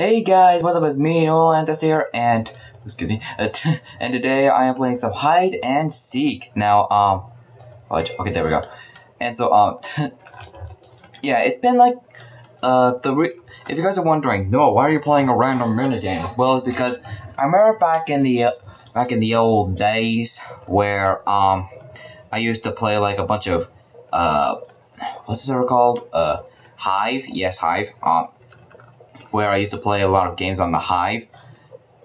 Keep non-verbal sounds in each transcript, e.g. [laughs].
Hey guys, what's up? It's me, Noah Atlantis here, and excuse me, [laughs] and today I am playing some hide and seek. Now, um, what? Okay, there we go. And so, um, [laughs] yeah, it's been like, uh, the if you guys are wondering, no, why are you playing a random minigame? Well, it's because I remember back in the uh, back in the old days where um, I used to play like a bunch of uh, what's this ever called? Uh, Hive. Yes, Hive. Um where I used to play a lot of games on the Hive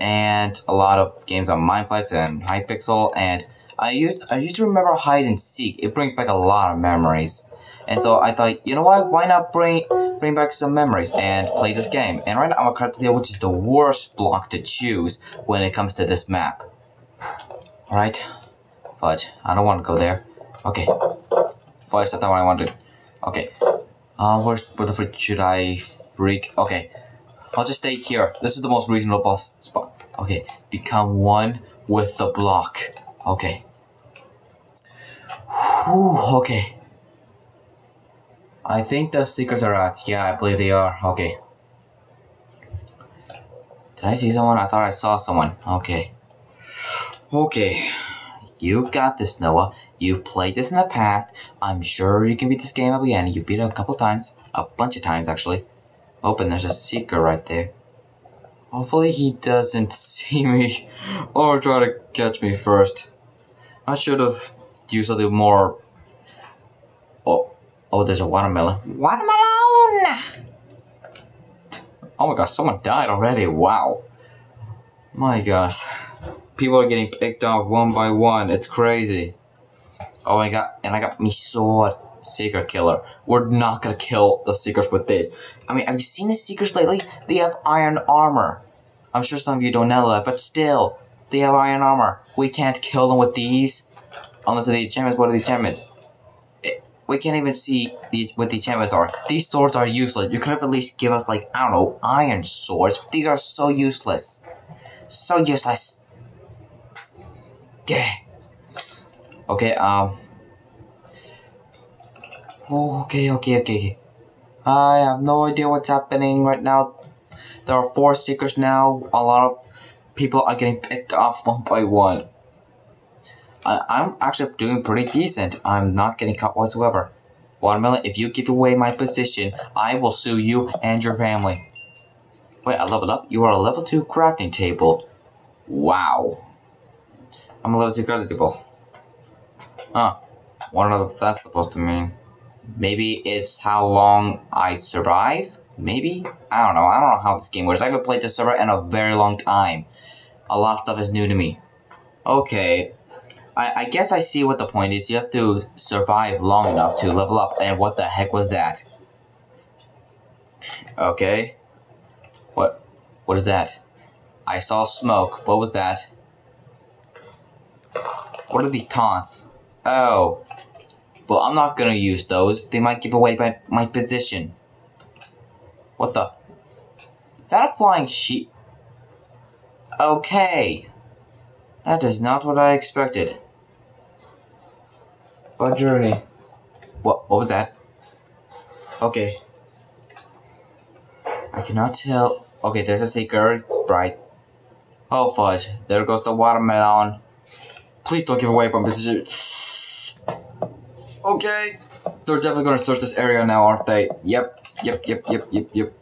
and a lot of games on Mineplex and Hypixel and I used I used to remember hide and seek. It brings back a lot of memories. And so I thought, you know what, why not bring bring back some memories and play this game. And right now I'm a deal which is the worst block to choose when it comes to this map. Alright. Fudge. I don't want to go there. Okay. Fudge, that's not what I wanted. Okay. Uh, where, where the frick should I freak? Okay. I'll just stay here. This is the most reasonable boss spot. Okay, become one with the block. Okay. Whew, okay. I think the seekers are out. Yeah, I believe they are. Okay. Did I see someone? I thought I saw someone. Okay. Okay. You got this, Noah. You've played this in the past. I'm sure you can beat this game again. You beat it a couple times. A bunch of times, actually. And there's a seeker right there. Hopefully he doesn't [laughs] see me or try to catch me first. I should have used a little more... Oh, oh, there's a watermelon. Watermelon! Oh my gosh, someone died already. Wow. My gosh. People are getting picked off one by one. It's crazy. Oh, I got, and I got me sword. Seeker killer. We're not gonna kill the Seekers with this. I mean, have you seen the Seekers lately? They have iron armor. I'm sure some of you don't know that, but still, they have iron armor. We can't kill them with these. Unless the enchantments, what are these enchantments? It, we can't even see the, what the enchantments are. These swords are useless. You could have at least give us, like, I don't know, iron swords. These are so useless. So useless. Yeah. Okay, um... Oh, okay, okay, okay. I have no idea what's happening right now. There are four seekers now. A lot of people are getting picked off one by one. I, I'm actually doing pretty decent. I'm not getting caught whatsoever. Watermelon, if you give away my position, I will sue you and your family. Wait, I leveled up? You are a level 2 crafting table. Wow. I'm a level 2 crafting table. Huh. What that's supposed to mean? Maybe it's how long I survive? Maybe? I don't know. I don't know how this game works. I haven't played this server in a very long time. A lot of stuff is new to me. Okay. I, I guess I see what the point is. You have to survive long enough to level up. And what the heck was that? Okay. What? What is that? I saw smoke. What was that? What are these taunts? Oh. Well, I'm not gonna use those. They might give away my, my position. What the? Is that a flying sheep? Okay. That is not what I expected. Bug journey. What, what was that? Okay. I cannot tell. Okay, there's a seeker. Right. Oh fudge. There goes the watermelon. Please don't give away my position. Okay. They're definitely gonna search this area now, aren't they? Yep, yep, yep, yep, yep, yep.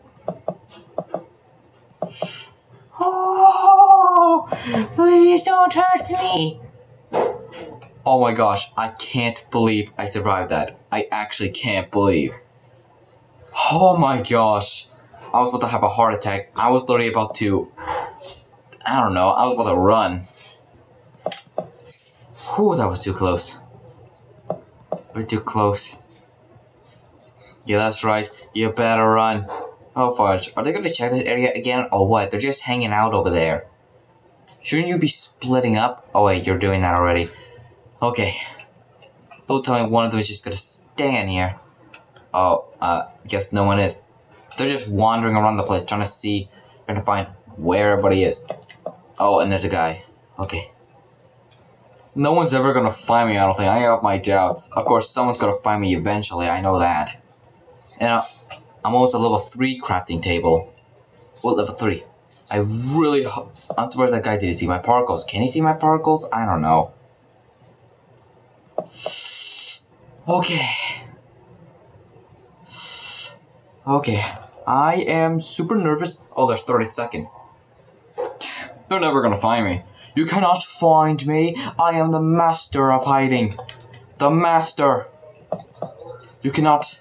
Oh, please don't hurt me. Oh my gosh, I can't believe I survived that. I actually can't believe. Oh my gosh. I was about to have a heart attack. I was literally about to... I don't know, I was about to run. Whew, that was too close. We're too close. Yeah, that's right. You better run. Oh, fudge. Are they going to check this area again or what? They're just hanging out over there. Shouldn't you be splitting up? Oh, wait, you're doing that already. Okay. Don't tell me one of them is just going to stay in here. Oh, uh, guess no one is. They're just wandering around the place trying to see, trying to find where everybody is. Oh, and there's a guy. Okay. No one's ever gonna find me, I don't think. I have my doubts. Of course, someone's gonna find me eventually, I know that. And uh, I'm almost a level 3 crafting table. What level three? I really. I'm surprised that guy didn't see my particles. Can he see my particles? I don't know. Okay. Okay. I am super nervous. Oh, there's 30 seconds. They're never gonna find me. You cannot find me. I am the master of hiding. The master. You cannot.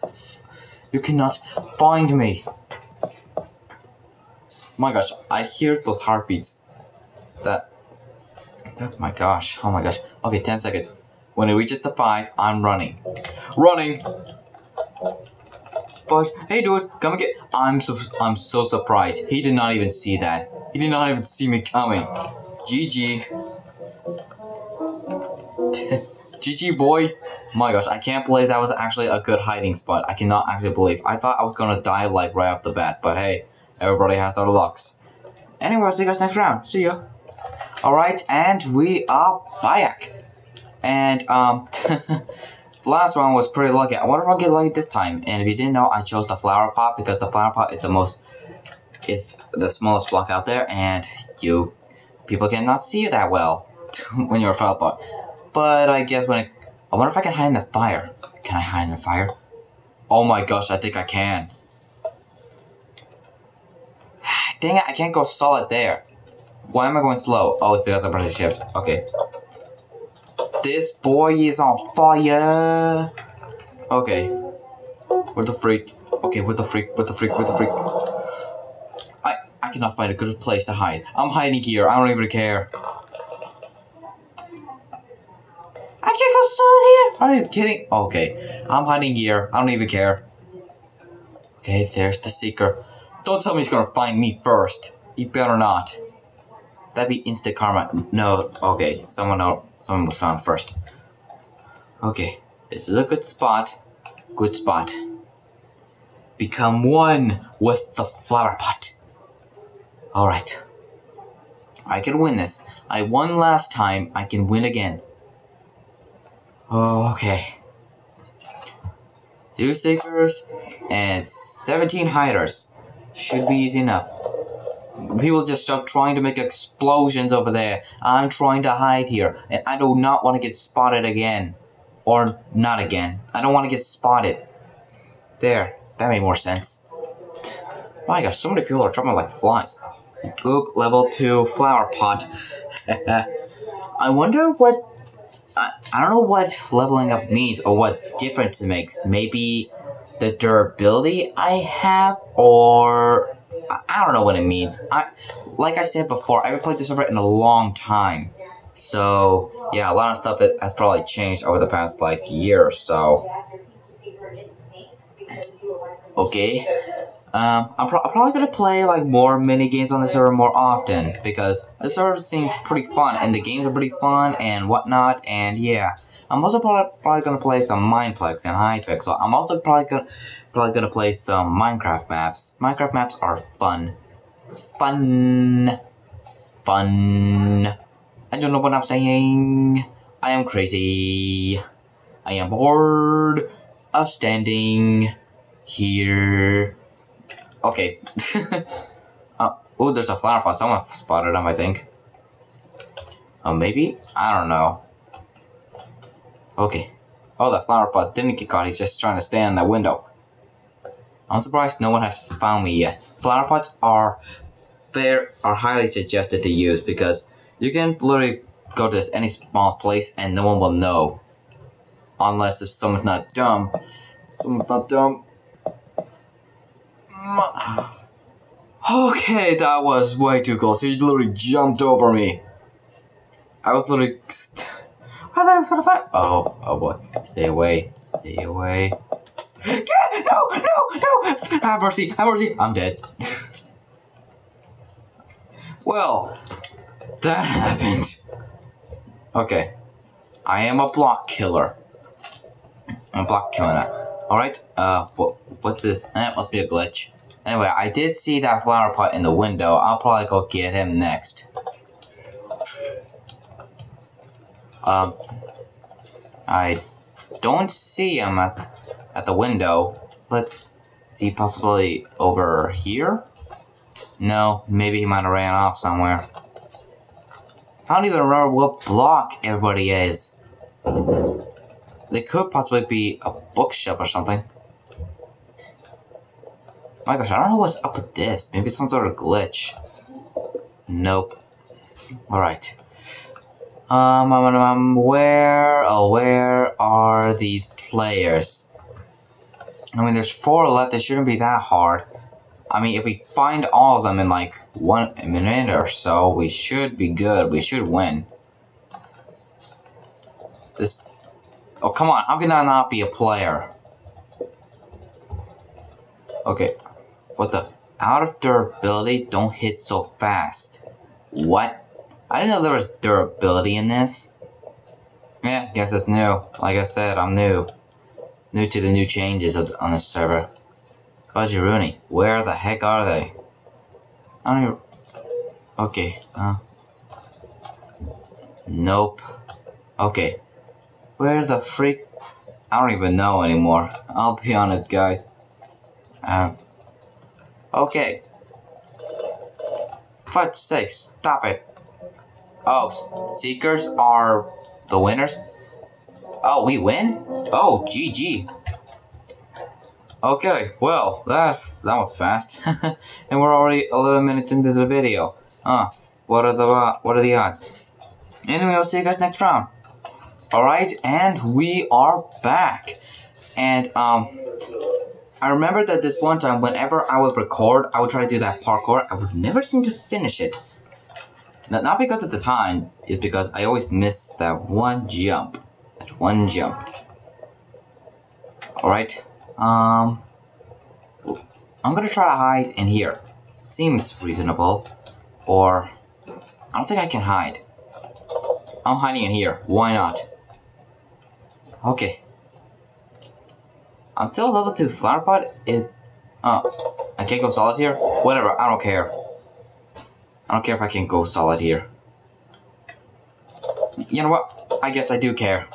You cannot find me. My gosh, I hear those heartbeats. That. That's my gosh. Oh my gosh. Okay, 10 seconds. When it reaches the 5, I'm running. Running! But, hey dude, come and get. I'm so, I'm so surprised. He did not even see that. He did not even see me coming. GG. GG [laughs] boy. My gosh, I can't believe that was actually a good hiding spot. I cannot actually believe. I thought I was gonna die like right off the bat, but hey, everybody has their lucks. Anyway, I'll see you guys next round. See ya. Alright, and we are back. And, um, [laughs] the last one was pretty lucky. I wonder if I'll get lucky this time. And if you didn't know, I chose the flower pot because the flower pot is the most, is the smallest block out there, and you, people cannot see you that well [laughs] when you're a flower pot. But I guess when it, I wonder if I can hide in the fire. Can I hide in the fire? Oh my gosh, I think I can. [sighs] Dang it, I can't go solid there. Why am I going slow? Oh, it's because I'm pressing shift. Okay. This boy is on fire. Okay. Where the freak? Okay, where the freak? Where the freak? Where the freak? I cannot find a good place to hide. I'm hiding here. I don't even care. I can't go solid here. Are you kidding? Okay, I'm hiding here. I don't even care. Okay, there's the seeker. Don't tell me he's gonna find me first. He better not. That'd be instant karma. No, okay, someone else, someone was found first. Okay, this is a good spot. Good spot. Become one with the flower pot. Alright. I can win this. I won last time, I can win again. Oh, okay. Two seekers and 17 hiders. Should be easy enough. People just stop trying to make explosions over there. I'm trying to hide here, and I do not want to get spotted again. Or not again. I don't want to get spotted. There, that made more sense. My gosh, so many people are dropping like flies. Oop, level 2 flower pot. [laughs] I wonder what... I, I don't know what leveling up means or what difference it makes. Maybe the durability I have or I don't know what it means. I like I said before, I haven't played this over in a long time. So yeah, a lot of stuff has probably changed over the past like year or so. Okay. Um, I'm, pro I'm, probably gonna play like more mini games on the server more often because the server seems pretty fun and the games are pretty fun and whatnot and yeah. I'm also probably, probably gonna play some Mineplex and Hypixel. I'm also probably gonna probably gonna play some Minecraft maps. Minecraft maps are fun. Fun. Fun. I don't know what I'm saying. I am crazy. I am bored of standing here. Okay. [laughs] uh, oh, there's a flower pot. Someone spotted him, I think. Oh, uh, maybe? I don't know. Okay. Oh, the flower pot didn't get caught. He's just trying to stay in the window. I'm surprised no one has found me yet. Flower pots are fair are highly suggested to use because you can literally go to any small place and no one will know. Unless if someone's not dumb. Someone's not dumb. Mm. Okay, that was way too close. He literally jumped over me. I was literally. [sighs] I thought I was gonna fight. Oh, oh boy. Stay away. Stay away. No, no, no! Have mercy, have mercy. I'm dead. [laughs] well, that happened. Okay. I am a block killer. I'm a block killer now. Alright, uh, what, what's this? That must be a glitch. Anyway, I did see that flower pot in the window. I'll probably go get him next. Um, I don't see him at, at the window. Let's see, possibly over here? No, maybe he might have ran off somewhere. I don't even remember what block everybody is. They could possibly be a bookshop or something. My gosh, I don't know what's up with this. Maybe it's some sort of glitch. Nope. Alright. Um, um, um, um, where, oh, where are these players? I mean, there's four left. It shouldn't be that hard. I mean, if we find all of them in like one minute or so, we should be good. We should win. This. Oh, come on. How can I not be a player? Okay. What the? Out of durability, don't hit so fast. What? I didn't know there was durability in this. Yeah, guess it's new. Like I said, I'm new. New to the new changes on the server. Rooney, where the heck are they? I don't even... Okay, uh... Nope. Okay. Where the freak... I don't even know anymore. I'll be honest, guys. Um... Okay. Fudge sake, stop it. Oh, Seekers are the winners? Oh, we win? Oh, GG. Okay, well, that that was fast, [laughs] and we're already 11 minutes into the video. Huh? What are the what are the odds? Anyway, I'll see you guys next round. All right, and we are back. And um, I remember that this one time, whenever I would record, I would try to do that parkour. I would never seem to finish it. Not, not because of the time, it's because I always miss that one jump. That one jump. Alright, um, I'm gonna try to hide in here. Seems reasonable. Or, I don't think I can hide. I'm hiding in here. Why not? Okay. I'm still level 2 flower pot. It, uh, I can't go solid here? Whatever, I don't care. I don't care if I can go solid here. You know what? I guess I do care.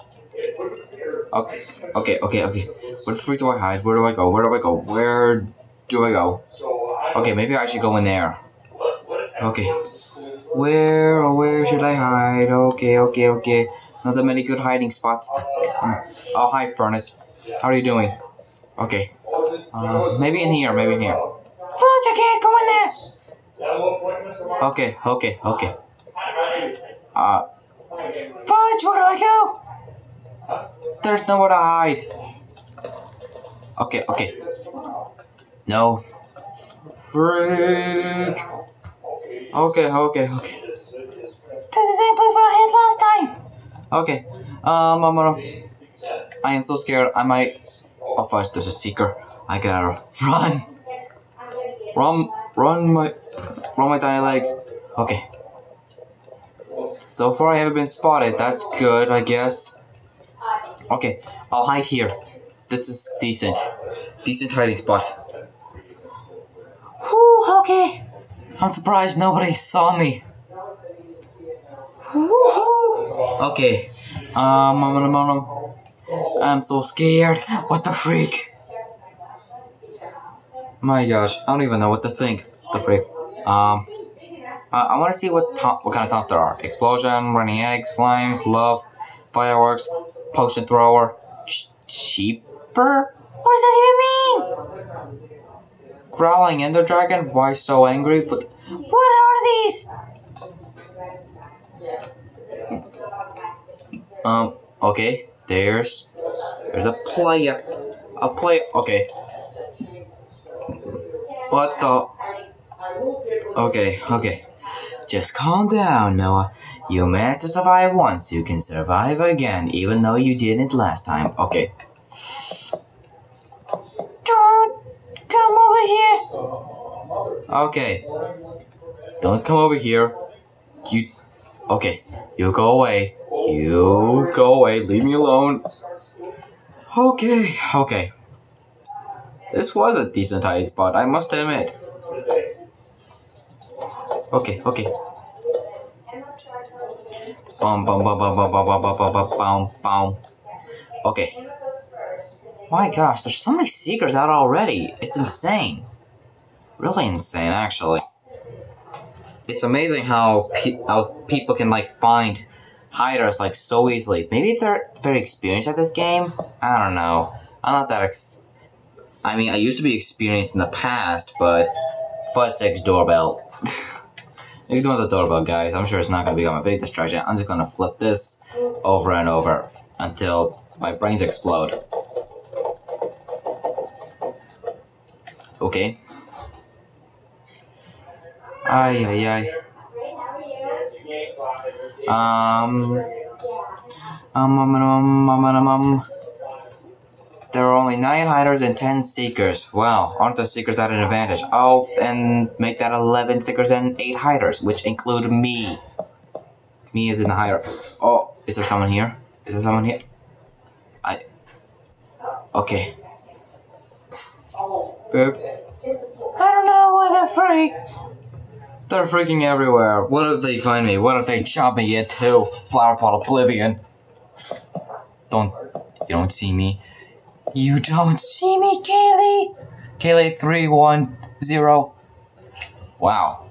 Okay, okay, okay, okay. Where the freak do I hide? Where do I go? Where do I go? Where do I go? Okay, maybe I should go in there. Okay. Where, oh, where should I hide? Okay, okay, okay. Not that many good hiding spots. Oh, hi, Furnace. How are you doing? Okay. Uh, maybe in here, maybe in here. Fudge, I can't go in there! Okay, okay, okay. Uh, Fudge, where do I go? There's nowhere to hide. Okay, okay. No. Freak. Okay, okay, okay. This Okay. Um, I'm gonna. I am so scared. I might. Oh, fudge, there's a seeker. I gotta run. Run, run my, run my tiny legs. Okay. So far I haven't been spotted. That's good, I guess. Okay, I'll hide here. This is decent. Decent hiding spot. Whew, okay. I'm surprised nobody saw me. Okay. Um, um, um, um, I'm so scared. What the freak? My gosh, I don't even know what to think. The freak. Um, I want to see what what kind of top there are. Explosion, running eggs, flames, love, fireworks, potion thrower, ch cheaper? What does that even mean? Growling Ender Dragon? Why so angry? But what are these? Um. Okay. There's there's a player. A play. Okay. What the? Okay. Okay. Just calm down, Noah. You managed to survive once, you can survive again, even though you didn't last time. Okay. Don't come over here. Okay. Don't come over here. You. Okay. You go away. You go away. Leave me alone. Okay. Okay. This was a decent hiding spot, I must admit. Okay, okay. Bum bum bum bum bum bum bum bum bum bum bum. Okay. My gosh, there's so many seekers out already. It's insane. Really insane, actually. it's amazing how, pe how people can like find hiders like so easily. Maybe if they're very experienced at this game. I don't know. I'm not that. Ex I mean, I used to be experienced in the past, but six doorbell. [laughs] Ignore the doorbell, guys. I'm sure it's not gonna become a big distraction. I'm just gonna flip this over and over until my brains explode. Okay. Ay, ay, ay. Um, um, um, um, um, um, um, There are only 9 hiders and 10 seekers. Wow, aren't the seekers at an advantage? Oh, and make that 11 seekers and 8 hiders, which include me. Me is in the hider. Oh, is there someone here? Is there someone here? I... Okay. Boop. I don't know what the freak. They're freaking everywhere. What if they find me? What if they chop me into flower pot oblivion? Don't you don't see me. You don't see me, Kaylee. Kaylee three one zero. Wow.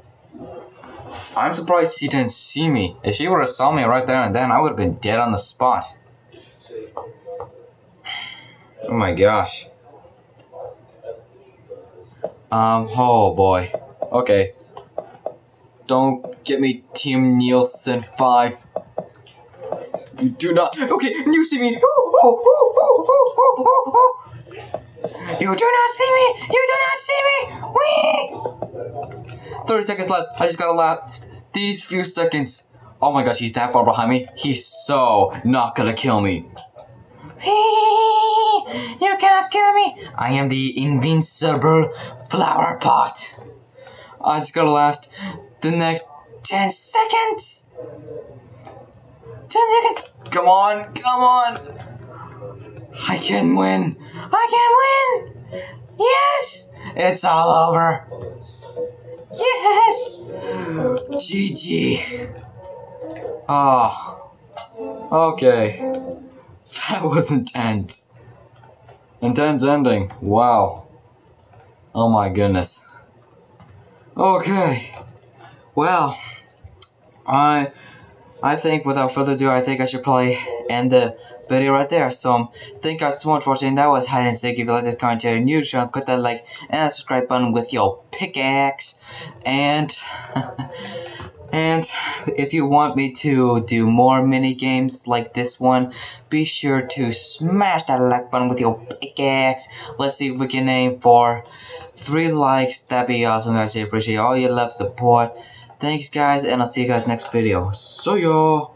I'm surprised she didn't see me. If she would have saw me right there and then, I would have been dead on the spot. Oh my gosh. Um, oh boy. Okay. Don't get me Team Nielsen 5. You do not. Okay, you see me. Oh, oh, oh, you do not see me. You do not see me. Wee. 30 seconds left. I just gotta last these few seconds. Oh my gosh, he's that far behind me. He's so not gonna kill me. [laughs] You cannot kill me. I am the invincible flower pot. I just gotta last the next 10 seconds. 10 seconds. Come on, come on. I can win. I can win. Yes. It's all over. Yes. GG. Oh. Ah. Okay. That [laughs] was intense. Intense ending. Wow. Oh my goodness. Okay. Well, I I think without further ado, I think I should probably end the video right there. So, um, thank you guys so much for watching. That was Hide and Seek. If you like this commentary, new channel, click that like and that subscribe button with your pickaxe. And, [laughs] and if you want me to do more mini games like this one, be sure to smash that like button with your pickaxe. Let's see if we can aim for three likes. That'd be awesome, guys. I appreciate all your love, support. Thanks, guys, and I'll see you guys next video. See ya!